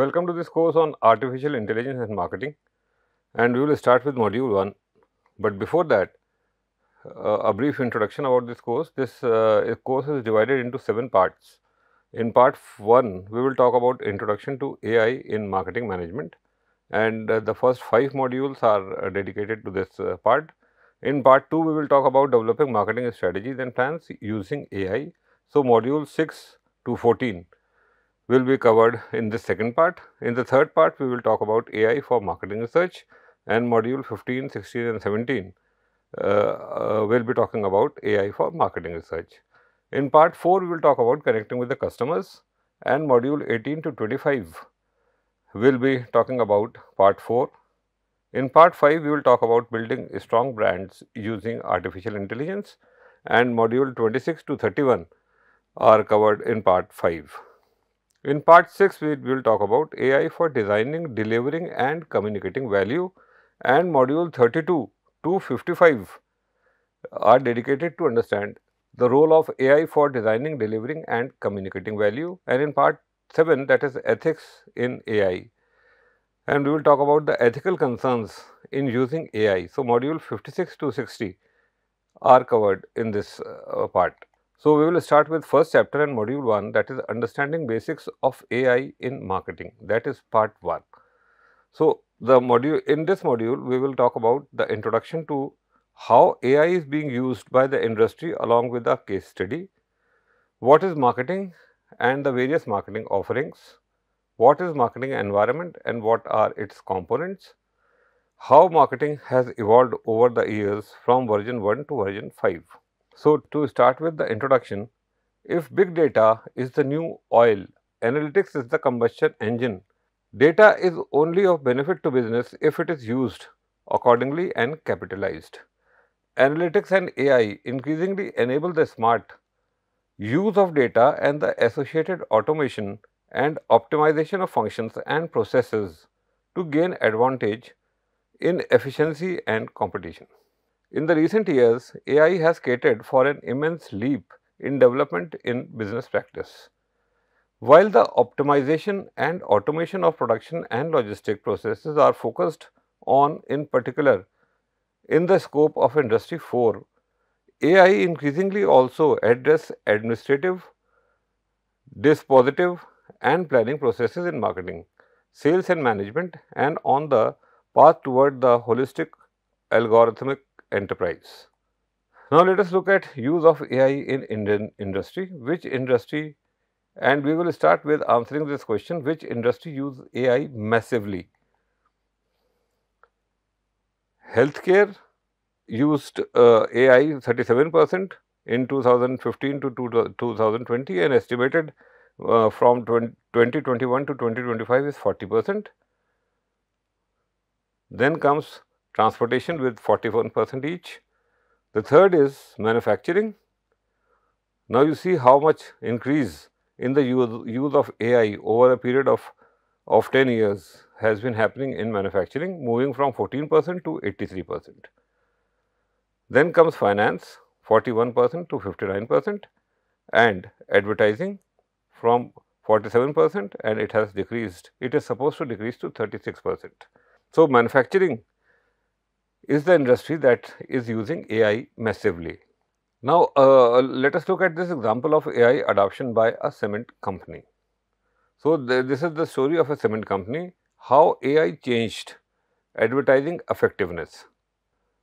Welcome to this course on artificial intelligence and marketing and we will start with module 1. But before that uh, a brief introduction about this course. This uh, course is divided into 7 parts. In part 1 we will talk about introduction to AI in marketing management and uh, the first 5 modules are uh, dedicated to this uh, part. In part 2 we will talk about developing marketing strategies and plans using AI. So, module 6 to 14 will be covered in the second part. In the third part, we will talk about AI for marketing research and module 15, 16 and 17 uh, uh, will be talking about AI for marketing research. In part 4, we will talk about connecting with the customers and module 18 to 25 will be talking about part 4. In part 5, we will talk about building strong brands using artificial intelligence and module 26 to 31 are covered in part 5. In part 6, we will talk about AI for designing, delivering and communicating value and module 32 to 55 are dedicated to understand the role of AI for designing, delivering and communicating value and in part 7 that is ethics in AI and we will talk about the ethical concerns in using AI. So, module 56 to 60 are covered in this uh, part. So, we will start with first chapter and module 1 that is understanding basics of AI in marketing that is part 1. So, the module in this module we will talk about the introduction to how AI is being used by the industry along with a case study, what is marketing and the various marketing offerings, what is marketing environment and what are its components, how marketing has evolved over the years from version 1 to version 5. So, to start with the introduction, if big data is the new oil, analytics is the combustion engine. Data is only of benefit to business if it is used accordingly and capitalized. Analytics and AI increasingly enable the smart use of data and the associated automation and optimization of functions and processes to gain advantage in efficiency and competition. In the recent years, AI has catered for an immense leap in development in business practice. While the optimization and automation of production and logistic processes are focused on in particular in the scope of industry 4, AI increasingly also address administrative, dispositive and planning processes in marketing, sales and management and on the path toward the holistic algorithmic enterprise. Now, let us look at use of AI in Indian industry, which industry and we will start with answering this question, which industry use AI massively. Healthcare used uh, AI 37 percent in 2015 to 2020 and estimated uh, from 2021 to 2025 is 40 percent. Then comes transportation with 41 percent each. The third is manufacturing. Now, you see how much increase in the use, use of AI over a period of, of 10 years has been happening in manufacturing moving from 14 percent to 83 percent. Then comes finance 41 percent to 59 percent and advertising from 47 percent and it has decreased. It is supposed to decrease to 36 percent. So, manufacturing is the industry that is using AI massively. Now, uh, let us look at this example of AI adoption by a cement company. So, th this is the story of a cement company, how AI changed advertising effectiveness.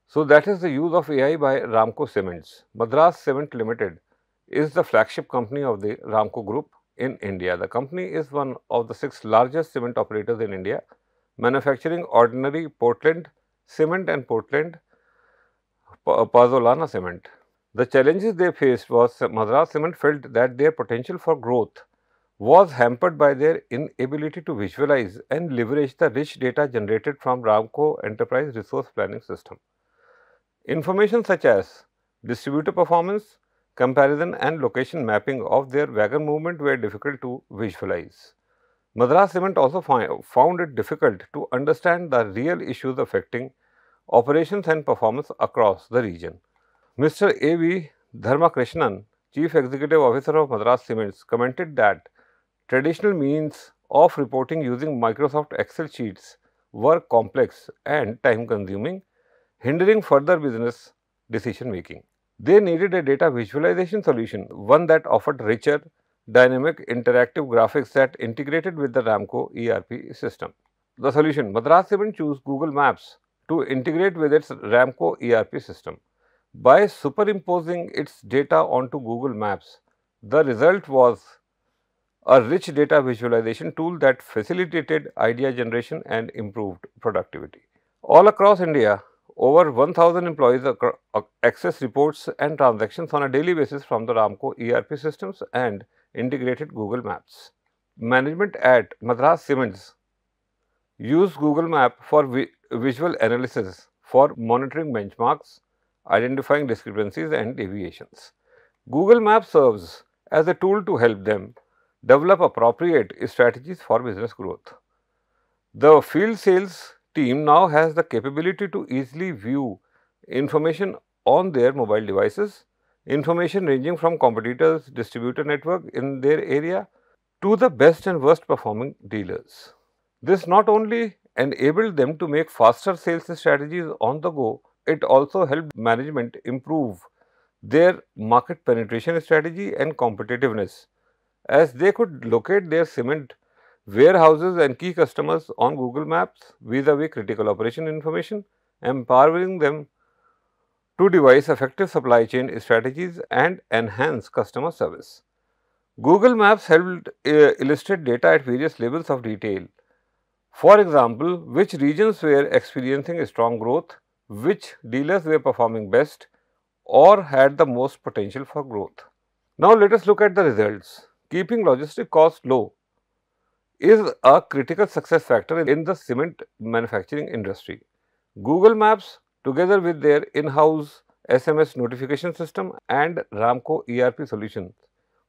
So, that is the use of AI by Ramco Cements. Madras Cement Limited is the flagship company of the Ramco Group in India. The company is one of the six largest cement operators in India, manufacturing ordinary Portland cement and Portland Pozzolana cement. The challenges they faced was Madras Cement felt that their potential for growth was hampered by their inability to visualize and leverage the rich data generated from Ramco Enterprise Resource Planning System. Information such as distributor performance, comparison and location mapping of their wagon movement were difficult to visualize. Madras Cement also found it difficult to understand the real issues affecting operations and performance across the region. Mr. A. V. Dharmakrishnan, Chief Executive Officer of Madras Cements, commented that traditional means of reporting using Microsoft Excel sheets were complex and time consuming, hindering further business decision making. They needed a data visualization solution, one that offered richer, dynamic, interactive graphics that integrated with the Ramco ERP system. The solution Madras Cement chose Google Maps to integrate with its Ramco ERP system. By superimposing its data onto Google Maps, the result was a rich data visualization tool that facilitated idea generation and improved productivity. All across India, over 1000 employees access reports and transactions on a daily basis from the Ramco ERP systems and integrated Google Maps. Management at Madras Cements use Google Map for visual analysis for monitoring benchmarks, identifying discrepancies and deviations. Google Maps serves as a tool to help them develop appropriate strategies for business growth. The field sales team now has the capability to easily view information on their mobile devices, information ranging from competitors' distributor network in their area to the best and worst performing dealers. This not only enabled them to make faster sales strategies on the go, it also helped management improve their market penetration strategy and competitiveness as they could locate their cement warehouses and key customers on Google Maps vis-a-vis -vis critical operation information, empowering them to devise effective supply chain strategies and enhance customer service. Google Maps helped uh, illustrate data at various levels of detail. For example, which regions were experiencing strong growth, which dealers were performing best or had the most potential for growth. Now, let us look at the results keeping logistic costs low is a critical success factor in the cement manufacturing industry. Google Maps together with their in-house SMS notification system and Ramco ERP solutions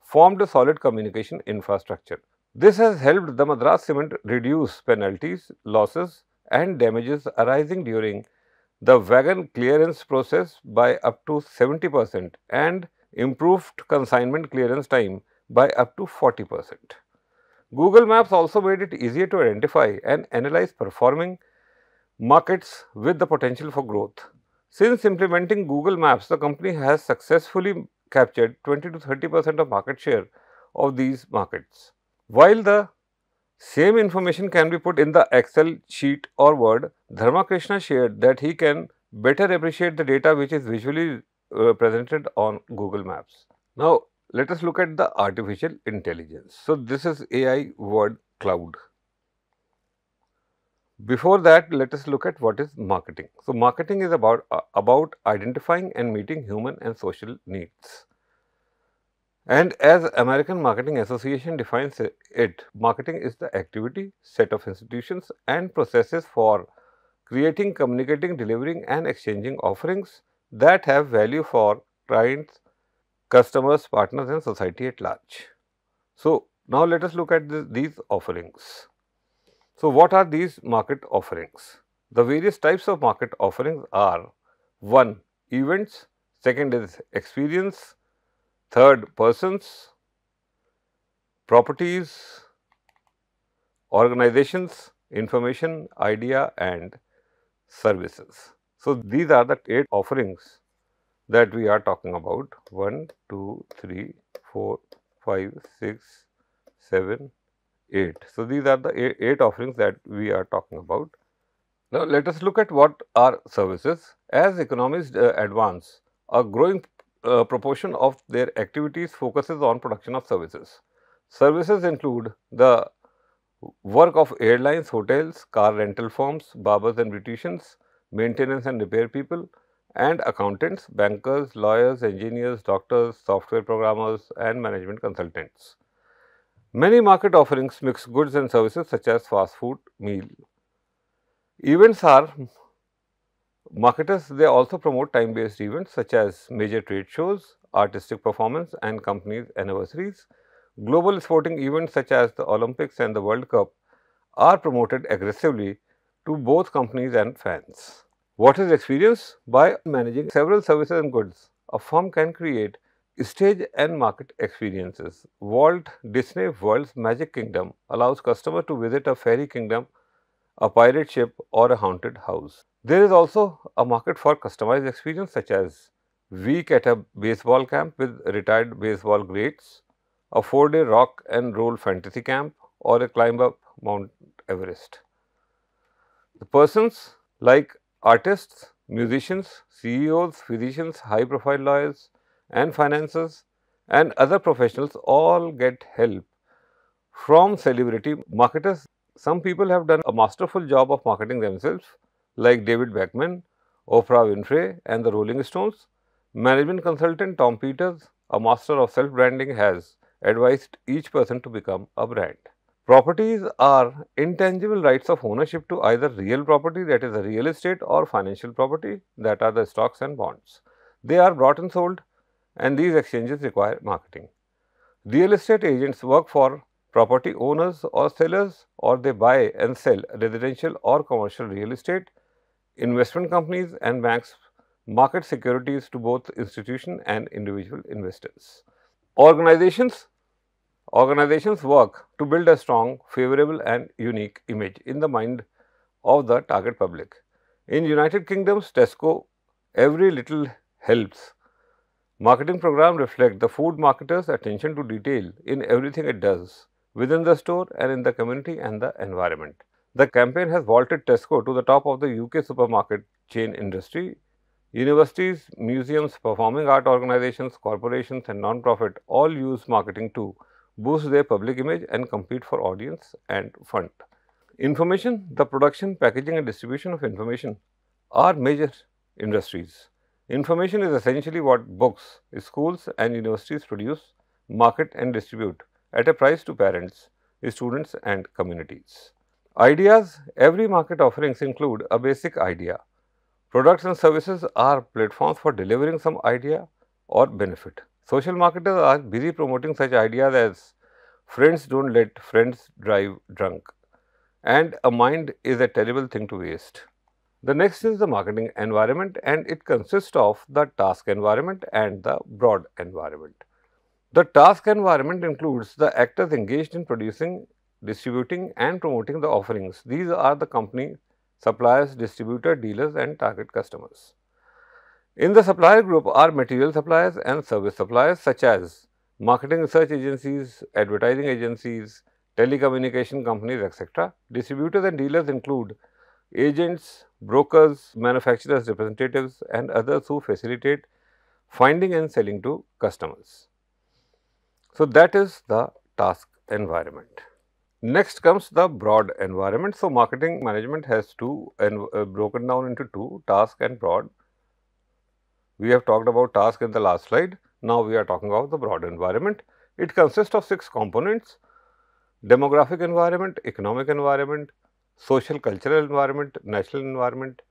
formed a solid communication infrastructure. This has helped the Madras Cement reduce penalties, losses and damages arising during the wagon clearance process by up to 70 percent and improved consignment clearance time by up to 40 percent. Google Maps also made it easier to identify and analyze performing markets with the potential for growth. Since implementing Google Maps, the company has successfully captured 20 to 30 percent of market share of these markets. While the same information can be put in the Excel sheet or Word, Dharma Krishna shared that he can better appreciate the data which is visually uh, presented on Google Maps. Now, let us look at the artificial intelligence. So, this is AI word cloud. Before that, let us look at what is marketing. So, marketing is about, uh, about identifying and meeting human and social needs. And as American Marketing Association defines it, marketing is the activity, set of institutions and processes for creating, communicating, delivering and exchanging offerings that have value for clients, customers, partners and society at large. So, now let us look at this, these offerings. So, what are these market offerings? The various types of market offerings are 1. Events, second is experience, third persons, properties, organizations, information, idea and services. So, these are the 8 offerings that we are talking about 1, 2, 3, 4, 5, 6, 7, 8. So, these are the 8 offerings that we are talking about. Now, let us look at what are services. As economies uh, advance, a growing uh, proportion of their activities focuses on production of services. Services include the work of airlines, hotels, car rental firms, barbers and beauticians, maintenance and repair people, and accountants, bankers, lawyers, engineers, doctors, software programmers and management consultants. Many market offerings mix goods and services such as fast food, meal. Events are marketers, they also promote time based events such as major trade shows, artistic performance and companies anniversaries. Global sporting events such as the Olympics and the World Cup are promoted aggressively to both companies and fans. What is experience? By managing several services and goods, a firm can create stage and market experiences. Walt Disney World's Magic Kingdom allows customers to visit a fairy kingdom, a pirate ship or a haunted house. There is also a market for customized experience such as week at a baseball camp with retired baseball greats, a 4-day rock and roll fantasy camp or a climb up Mount Everest. The persons like artists, musicians, CEOs, physicians, high profile lawyers and financiers and other professionals all get help from celebrity marketers. Some people have done a masterful job of marketing themselves like David Beckham, Oprah Winfrey and the Rolling Stones. Management consultant Tom Peters, a master of self-branding has advised each person to become a brand. Properties are intangible rights of ownership to either real property that is a real estate or financial property that are the stocks and bonds. They are bought and sold and these exchanges require marketing. Real estate agents work for property owners or sellers or they buy and sell residential or commercial real estate. Investment companies and banks market securities to both institution and individual investors. Organizations Organizations work to build a strong, favorable and unique image in the mind of the target public. In United Kingdom's Tesco, every little helps. Marketing program reflect the food marketer's attention to detail in everything it does within the store and in the community and the environment. The campaign has vaulted Tesco to the top of the UK supermarket chain industry. Universities, museums, performing art organizations, corporations and non-profit all use marketing to boost their public image and compete for audience and fund. Information, the production, packaging and distribution of information are major industries. Information is essentially what books, schools and universities produce, market and distribute at a price to parents, students and communities. Ideas, every market offerings include a basic idea. Products and services are platforms for delivering some idea or benefit. Social marketers are busy promoting such ideas as friends don't let friends drive drunk and a mind is a terrible thing to waste. The next is the marketing environment and it consists of the task environment and the broad environment. The task environment includes the actors engaged in producing, distributing and promoting the offerings. These are the company, suppliers, distributor, dealers and target customers. In the supplier group are material suppliers and service suppliers such as marketing research agencies, advertising agencies, telecommunication companies etc. Distributors and dealers include agents, brokers, manufacturers, representatives and others who facilitate finding and selling to customers. So, that is the task environment. Next comes the broad environment. So, marketing management has two and uh, broken down into two task and broad we have talked about task in the last slide. Now, we are talking about the broad environment. It consists of six components demographic environment, economic environment, social cultural environment, natural environment,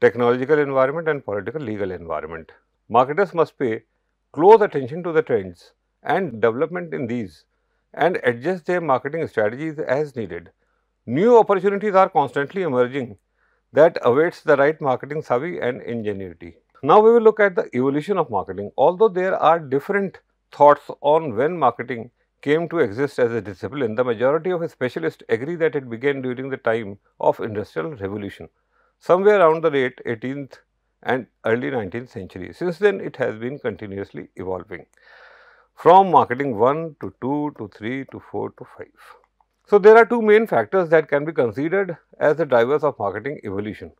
technological environment and political legal environment. Marketers must pay close attention to the trends and development in these and adjust their marketing strategies as needed. New opportunities are constantly emerging that awaits the right marketing savvy and ingenuity. Now, we will look at the evolution of marketing. Although there are different thoughts on when marketing came to exist as a discipline, the majority of specialists agree that it began during the time of industrial revolution, somewhere around the late 18th and early 19th century. Since then, it has been continuously evolving from marketing 1 to 2 to 3 to 4 to 5. So, there are two main factors that can be considered as the drivers of marketing evolution.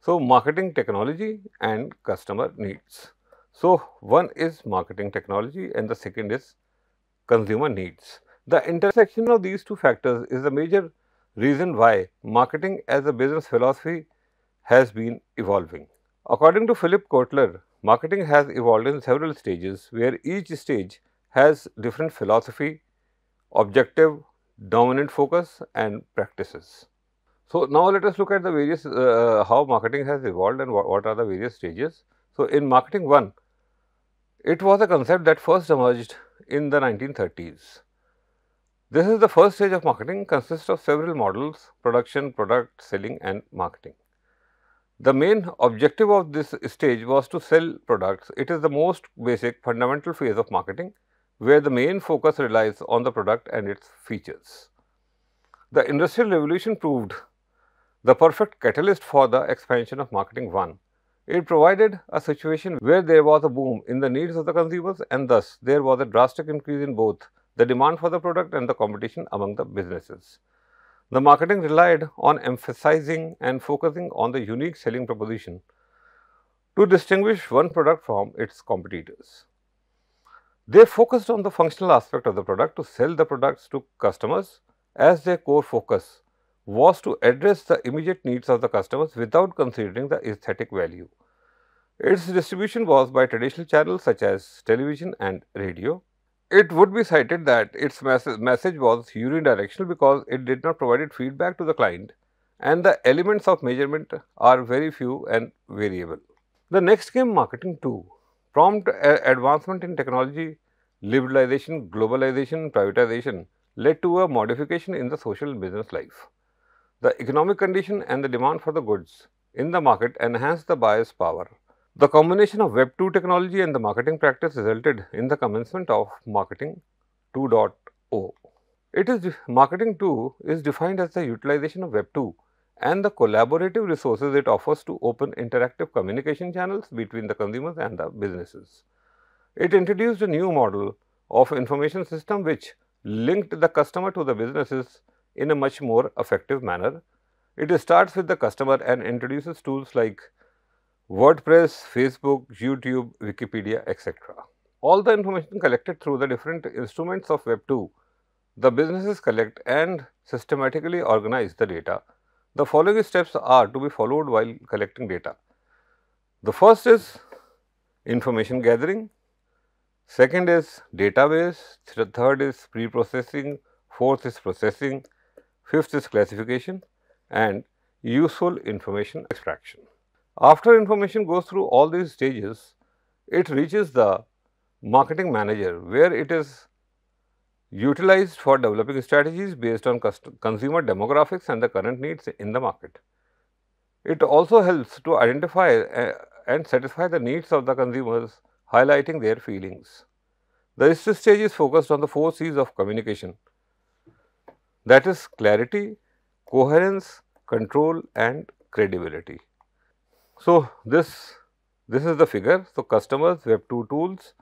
So, marketing technology and customer needs. So, one is marketing technology and the second is consumer needs. The intersection of these two factors is the major reason why marketing as a business philosophy has been evolving. According to Philip Kotler, marketing has evolved in several stages where each stage has different philosophy, objective, dominant focus and practices. So, now let us look at the various uh, how marketing has evolved and what, what are the various stages. So, in marketing 1, it was a concept that first emerged in the 1930s. This is the first stage of marketing consists of several models production, product, selling and marketing. The main objective of this stage was to sell products. It is the most basic fundamental phase of marketing where the main focus relies on the product and its features. The industrial revolution proved the perfect catalyst for the expansion of marketing 1. It provided a situation where there was a boom in the needs of the consumers and thus there was a drastic increase in both the demand for the product and the competition among the businesses. The marketing relied on emphasizing and focusing on the unique selling proposition to distinguish one product from its competitors. They focused on the functional aspect of the product to sell the products to customers as their core focus was to address the immediate needs of the customers without considering the aesthetic value. Its distribution was by traditional channels such as television and radio. It would be cited that its message was unidirectional because it did not provide feedback to the client and the elements of measurement are very few and variable. The next came marketing 2, prompt uh, advancement in technology, liberalization, globalization, privatization led to a modification in the social business life. The economic condition and the demand for the goods in the market enhanced the buyer's power. The combination of Web 2 technology and the marketing practice resulted in the commencement of Marketing 2.0. It is Marketing 2 is defined as the utilization of Web 2 and the collaborative resources it offers to open interactive communication channels between the consumers and the businesses. It introduced a new model of information system which linked the customer to the businesses in a much more effective manner. It starts with the customer and introduces tools like WordPress, Facebook, YouTube, Wikipedia, etc. All the information collected through the different instruments of Web 2, the businesses collect and systematically organize the data. The following steps are to be followed while collecting data. The first is information gathering, second is database, third is pre-processing, fourth is processing, fifth is classification and useful information extraction. After information goes through all these stages, it reaches the marketing manager where it is utilized for developing strategies based on consumer demographics and the current needs in the market. It also helps to identify uh, and satisfy the needs of the consumers, highlighting their feelings. The stage is focused on the four C's of communication that is clarity, coherence, control and credibility. So, this, this is the figure. So, customers, Web 2 tools,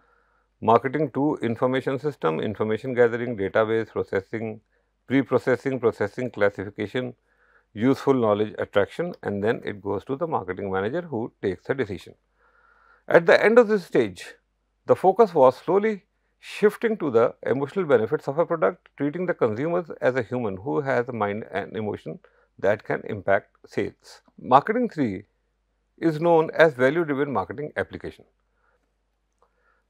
marketing 2 information system, information gathering, database processing, pre-processing, processing, classification, useful knowledge attraction and then it goes to the marketing manager who takes the decision. At the end of this stage, the focus was slowly shifting to the emotional benefits of a product, treating the consumers as a human who has a mind and emotion that can impact sales. Marketing 3 is known as value driven marketing application.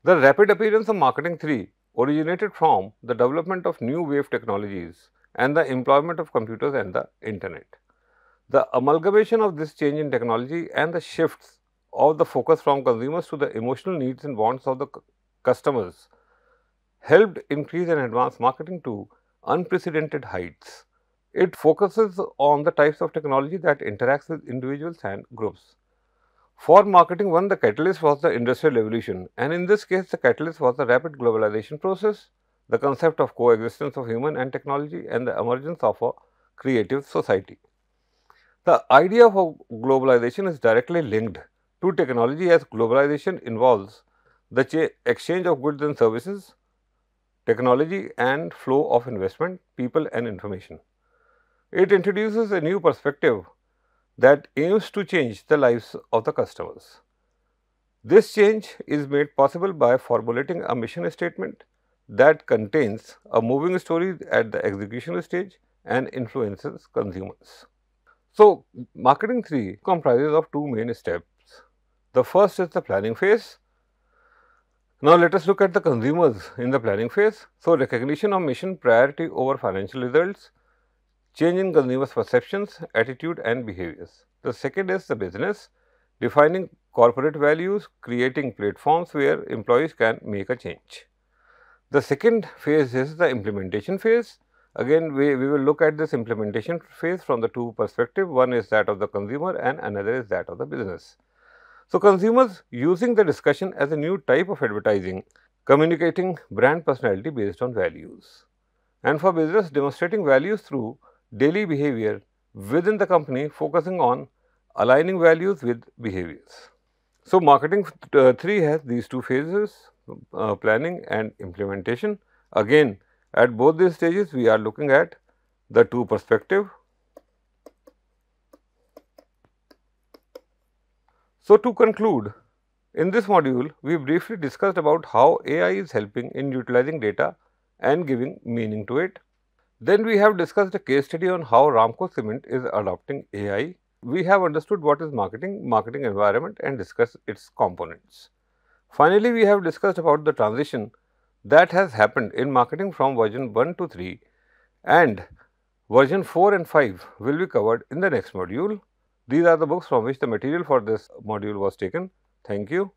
The rapid appearance of marketing 3 originated from the development of new wave technologies and the employment of computers and the internet. The amalgamation of this change in technology and the shifts of the focus from consumers to the emotional needs and wants of the customers helped increase and advance marketing to unprecedented heights. It focuses on the types of technology that interacts with individuals and groups. For marketing 1, the catalyst was the industrial revolution and in this case the catalyst was the rapid globalization process, the concept of coexistence of human and technology and the emergence of a creative society. The idea of globalization is directly linked to technology as globalization involves the exchange of goods and services, technology and flow of investment, people and information. It introduces a new perspective that aims to change the lives of the customers. This change is made possible by formulating a mission statement that contains a moving story at the execution stage and influences consumers. So, marketing 3 comprises of two main steps. The first is the planning phase. Now, let us look at the consumers in the planning phase. So, recognition of mission priority over financial results change in consumers' perceptions, attitude and behaviors. The second is the business, defining corporate values, creating platforms where employees can make a change. The second phase is the implementation phase. Again, we, we will look at this implementation phase from the two perspective. One is that of the consumer and another is that of the business. So, consumers using the discussion as a new type of advertising, communicating brand personality based on values. And for business, demonstrating values through daily behavior within the company, focusing on aligning values with behaviors. So, marketing uh, 3 has these two phases uh, planning and implementation. Again, at both these stages, we are looking at the two perspective. So, to conclude, in this module, we briefly discussed about how AI is helping in utilizing data and giving meaning to it. Then we have discussed a case study on how Ramco Cement is adopting AI. We have understood what is marketing, marketing environment and discussed its components. Finally, we have discussed about the transition that has happened in marketing from version 1 to 3 and version 4 and 5 will be covered in the next module. These are the books from which the material for this module was taken. Thank you.